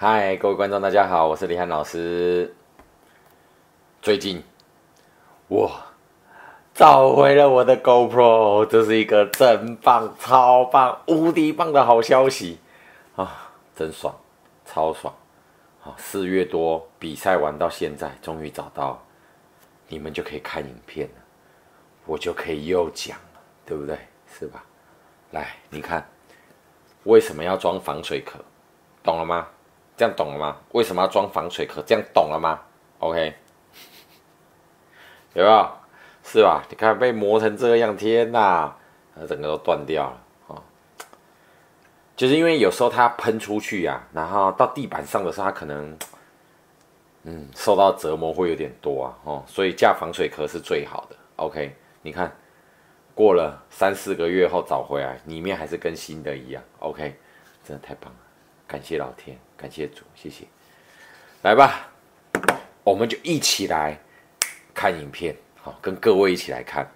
嗨，各位观众，大家好，我是李涵老师。最近我找回了我的 GoPro，这是一个真棒、超棒、无敌棒的好消息啊！真爽，超爽！好，四月多比赛完到现在，终于找到，你们就可以看影片了，我就可以又讲了，对不对？是吧？来，你看，为什么要装防水壳？懂了吗？这样懂了吗？为什么要装防水壳？这样懂了吗？OK，有没有？是吧？你看被磨成这样，天哪，整个都断掉了啊！就是因为有时候它喷出去呀，然后到地板上的时候，它可能嗯受到折磨会有点多啊，哦，所以架防水壳是最好的。OK，你看。过了三四个月后找回来，里面还是跟新的一样。OK，真的太棒了，感谢老天，感谢主，谢谢。来吧，我们就一起来看影片，好，跟各位一起来看。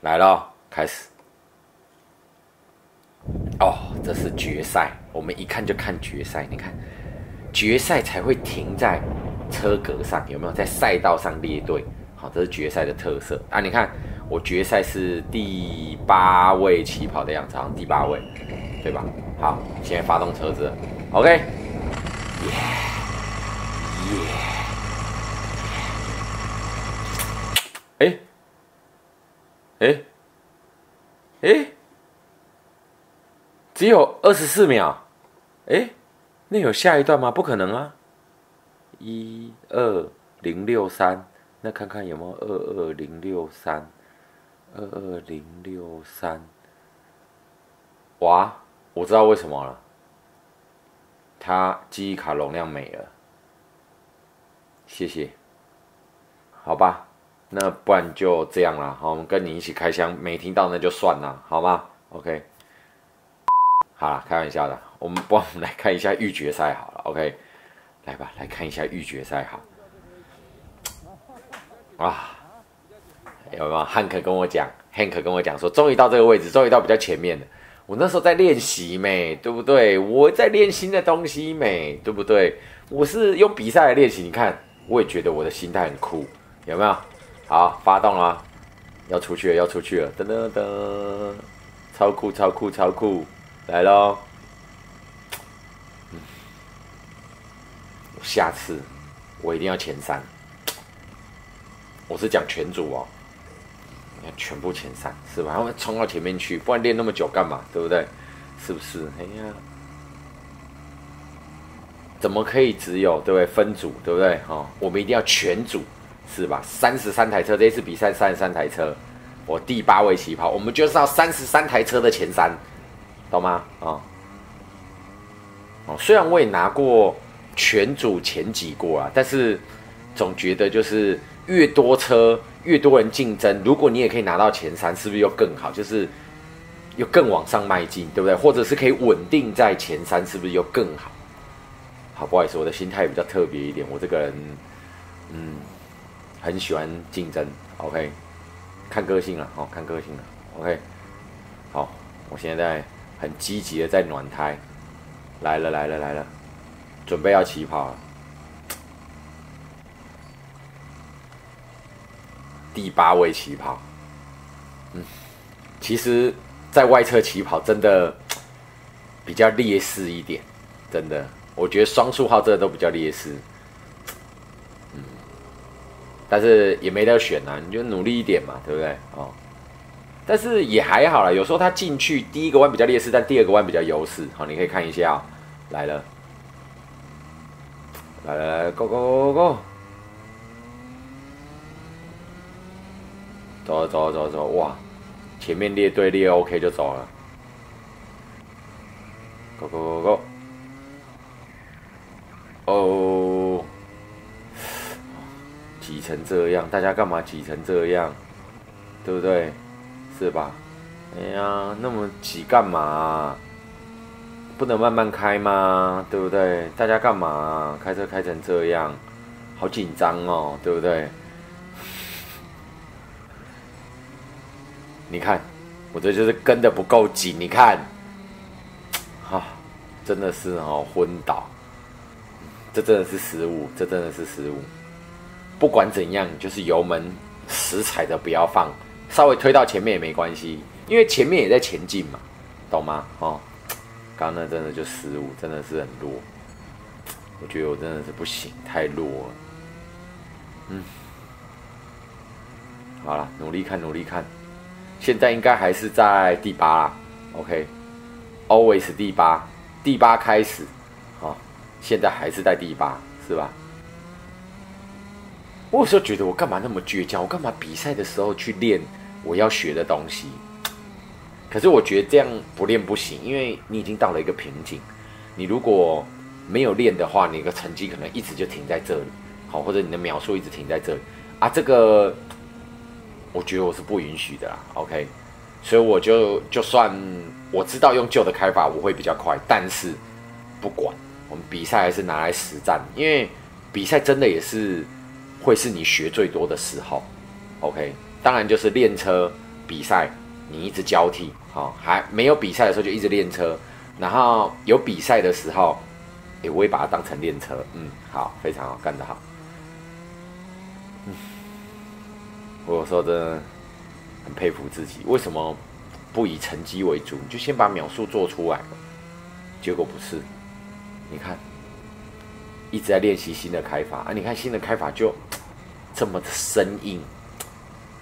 来了，开始。哦，这是决赛，我们一看就看决赛。你看，决赛才会停在车格上，有没有在赛道上列队？好，这是决赛的特色啊！你看。我决赛是第八位起跑的样子，好像第八位，对吧？好，现在发动车子，OK，耶耶，哎哎哎，只有二十四秒，哎，那有下一段吗？不可能啊！一二零六三，那看看有没有二二零六三。二二零六三，哇！我知道为什么了，它记忆卡容量没了。谢谢，好吧，那不然就这样了。好，我们跟你一起开箱，没听到那就算了，好吗？OK，好了，开玩笑的。我们帮我们来看一下预决赛好了。OK，来吧，来看一下预决赛好。啊！有没有汉克跟我讲？汉克跟我讲说，终于到这个位置，终于到比较前面了。我那时候在练习没，对不对？我在练新的东西没，对不对？我是用比赛来练习。你看，我也觉得我的心态很酷，有没有？好，发动了，要出去了，要出去了，噔噔噔，超酷，超酷，超酷，来喽！下次我一定要前三。我是讲全组哦。全部前三是吧？然后冲到前面去，不然练那么久干嘛？对不对？是不是？哎呀，怎么可以只有对不对？分组对不对？哈，我们一定要全组是吧？三十三台车，这一次比赛三十三台车，我第八位起跑，我们就是要三十三台车的前三，懂吗？啊，哦，虽然我也拿过全组前几过啊，但是总觉得就是越多车。越多人竞争，如果你也可以拿到前三，是不是又更好？就是又更往上迈进，对不对？或者是可以稳定在前三，是不是又更好？好，不好意思，我的心态比较特别一点，我这个人，嗯，很喜欢竞争。OK，看个性了，哦，看个性了。OK，好，我现在很积极的在暖胎，来了来了来了，准备要起跑了。第八位起跑，嗯，其实，在外侧起跑真的比较劣势一点，真的，我觉得双数号这个都比较劣势，嗯，但是也没得选啊，你就努力一点嘛，对不对？哦，但是也还好啦，有时候他进去第一个弯比较劣势，但第二个弯比较优势，好，你可以看一下，来了，来来来，Go Go Go Go！走走走走，哇！前面列队列 OK 就走了，Go Go Go Go！哦，挤成这样，大家干嘛挤成这样？对不对？是吧？哎呀，那么挤干嘛？不能慢慢开吗？对不对？大家干嘛开车开成这样？好紧张哦，对不对？你看，我这就是跟的不够紧。你看，哈，真的是哦昏倒。这真的是失误，这真的是失误。不管怎样，就是油门死踩的不要放，稍微推到前面也没关系，因为前面也在前进嘛，懂吗？哦，刚刚那真的就失误，真的是很弱。我觉得我真的是不行，太弱了。嗯，好了，努力看，努力看。现在应该还是在第八，OK，always 第八，第八开始，好，现在还是在第八，是吧？我有时候觉得我干嘛那么倔强？我干嘛比赛的时候去练我要学的东西？可是我觉得这样不练不行，因为你已经到了一个瓶颈。你如果没有练的话，你的成绩可能一直就停在这里，好，或者你的秒数一直停在这里啊，这个。我觉得我是不允许的啦，OK，所以我就就算我知道用旧的开法我会比较快，但是不管我们比赛还是拿来实战，因为比赛真的也是会是你学最多的时候，OK，当然就是练车比赛你一直交替，好，还没有比赛的时候就一直练车，然后有比赛的时候，哎，我也把它当成练车，嗯，好，非常好，干得好，嗯。我有时候真的很佩服自己，为什么不以成绩为主？你就先把秒数做出来。结果不是，你看，一直在练习新的开法啊！你看新的开法就这么的生硬，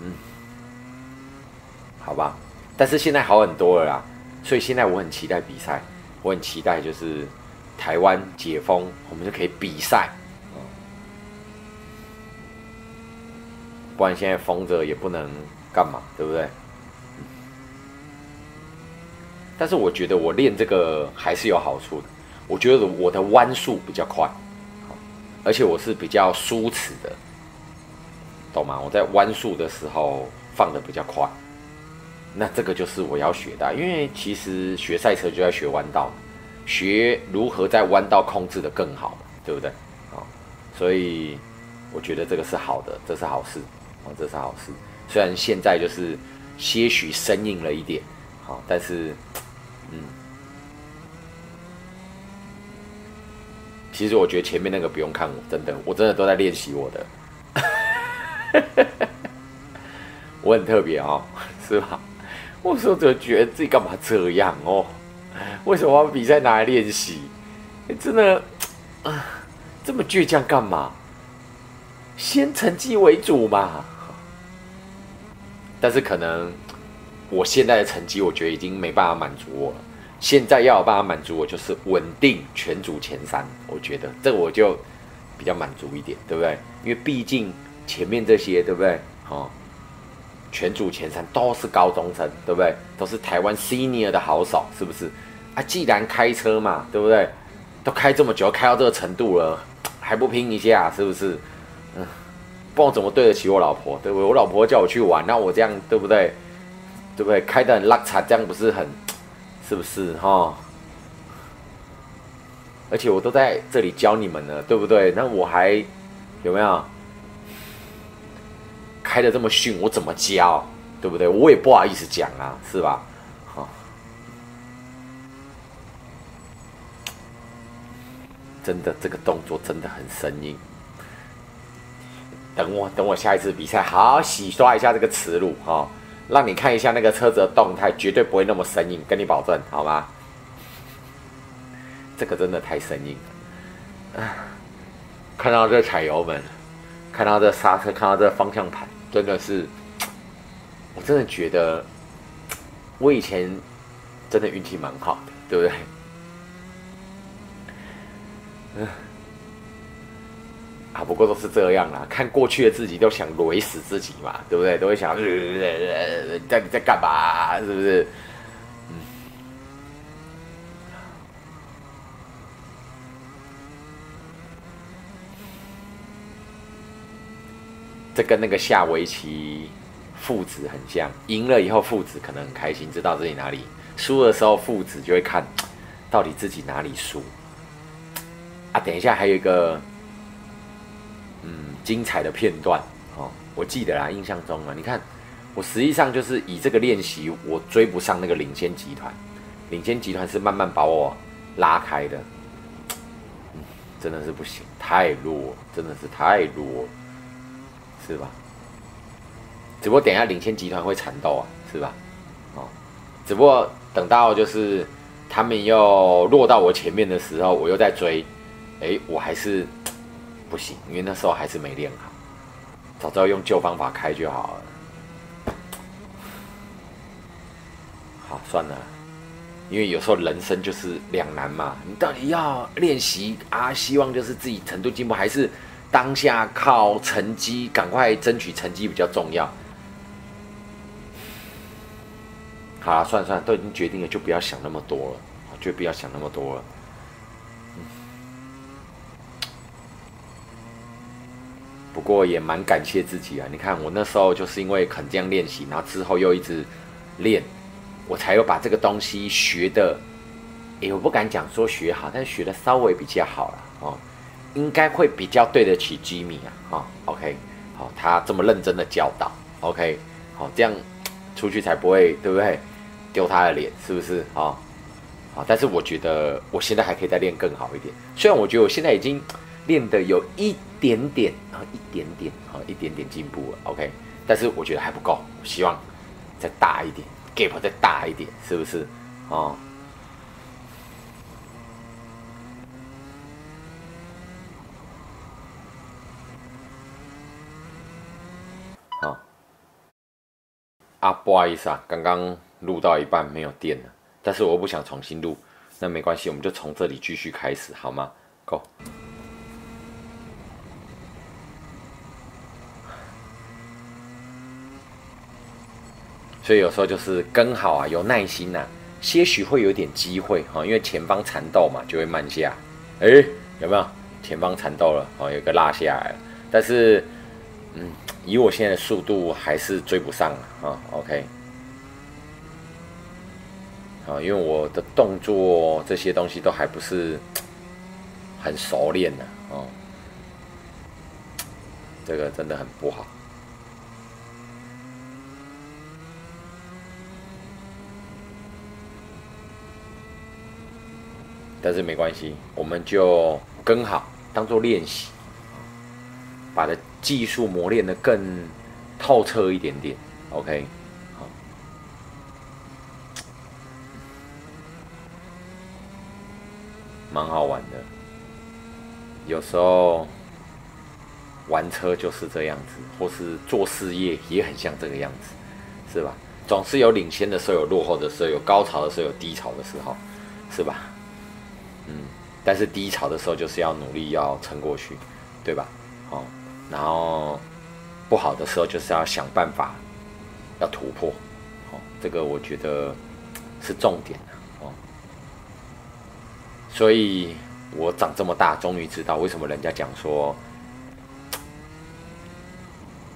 嗯，好吧。但是现在好很多了啦，所以现在我很期待比赛，我很期待就是台湾解封，我们就可以比赛。不然现在封着也不能干嘛，对不对？但是我觉得我练这个还是有好处的。我觉得我的弯速比较快，而且我是比较舒适的，懂吗？我在弯速的时候放的比较快，那这个就是我要学的。因为其实学赛车就要学弯道，学如何在弯道控制的更好，对不对？啊，所以我觉得这个是好的，这是好事。这是好事，虽然现在就是些许生硬了一点，好，但是，嗯，其实我觉得前面那个不用看我，真的，我真的都在练习我的，我很特别哦，是吧？我说怎么觉得自己干嘛这样哦？为什么要比赛拿来练习？真的啊，这么倔强干嘛？先成绩为主嘛。但是可能我现在的成绩，我觉得已经没办法满足我了。现在要有办法满足我，就是稳定全组前三。我觉得这个我就比较满足一点，对不对？因为毕竟前面这些，对不对？哦，全组前三都是高中生，对不对？都是台湾 senior 的好手，是不是？啊，既然开车嘛，对不对？都开这么久，开到这个程度了，还不拼一下，是不是？嗯。不知道怎么对得起我老婆，对不对？我老婆叫我去玩，那我这样对不对？对不对？开的很拉差，这样不是很，是不是哈？而且我都在这里教你们呢，对不对？那我还有没有开的这么逊？我怎么教？对不对？我也不好意思讲啊，是吧？哈，真的，这个动作真的很生硬。等我，等我下一次比赛，好好洗刷一下这个耻辱哈，让你看一下那个车子的动态，绝对不会那么生硬，跟你保证，好吗？这个真的太生硬了，看到这踩油门，看到这刹车，看到这方向盘，真的是，我真的觉得，我以前真的运气蛮好的，对不对？嗯。啊不过都是这样啦。看过去的自己，都想累死自己嘛，对不对？都会想，在在干嘛？是不是？嗯。这跟那个下围棋父子很像，赢了以后父子可能很开心，知道自己哪里输的时候，父子就会看 到底自己哪里输。啊，等一下还有一个。精彩的片段，哦，我记得啦，印象中啊，你看，我实际上就是以这个练习，我追不上那个领先集团，领先集团是慢慢把我拉开的，真的是不行，太弱，真的是太弱，是吧？只不过等一下领先集团会缠斗啊，是吧？哦，只不过等到就是他们又落到我前面的时候，我又在追，哎，我还是不行，因为那时候还是没练好，早知道用旧方法开就好了。好，算了。因为有时候人生就是两难嘛，你到底要练习啊，希望就是自己程度进步，还是当下靠成绩赶快争取成绩比较重要？好了，算了算了，都已经决定了，就不要想那么多了，就不要想那么多了。不过也蛮感谢自己啊，你看我那时候就是因为肯这样练习，然后之后又一直练。我才有把这个东西学的，哎，我不敢讲说学好，但是学的稍微比较好了哦，应该会比较对得起吉米啊，哦，OK，好，他这么认真的教导，OK，好，这样出去才不会对不对丢他的脸，是不是？好，好，但是我觉得我现在还可以再练更好一点，虽然我觉得我现在已经练的有一点点一点点好，一点点进步了，OK，但是我觉得还不够，我希望再大一点。gap 再大一点，是不是？哦，好，啊，不好意思啊，刚刚录到一半没有电了，但是我不想重新录，那没关系，我们就从这里继续开始，好吗？Go。所以有时候就是跟好啊，有耐心呐，些许会有点机会哈，因为前方缠斗嘛，就会慢下。哎，有没有前方缠斗了？哦，有个落下来了。但是，嗯，以我现在的速度还是追不上了啊。OK，啊，因为我的动作这些东西都还不是很熟练呢。哦，这个真的很不好。但是没关系，我们就跟好，当做练习，把的技术磨练的更透彻一点点。OK，好，蛮好玩的。有时候玩车就是这样子，或是做事业也很像这个样子，是吧？总是有领先的时候，有落后的时候，有高潮的时候，有低潮的时候，是吧？嗯，但是低潮的时候就是要努力要撑过去，对吧？哦，然后不好的时候就是要想办法要突破，哦，这个我觉得是重点哦。所以我长这么大，终于知道为什么人家讲说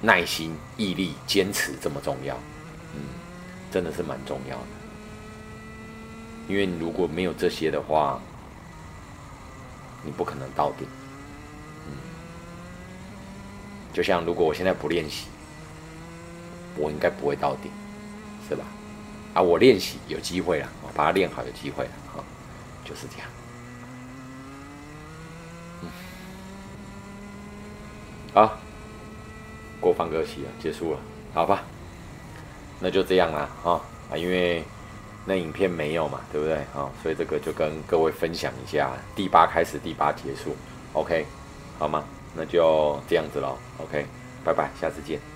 耐心、毅力、坚持这么重要。嗯，真的是蛮重要的，因为如果没有这些的话。你不可能到顶，嗯，就像如果我现在不练习，我应该不会到顶，是吧？啊，我练习有机会了，我把它练好有机会了，哈，就是这样。嗯，好，过放歌期了，结束了，好吧？那就这样了，啊啊，因为。那影片没有嘛，对不对？好，所以这个就跟各位分享一下，第八开始，第八结束，OK，好吗？那就这样子喽，OK，拜拜，下次见。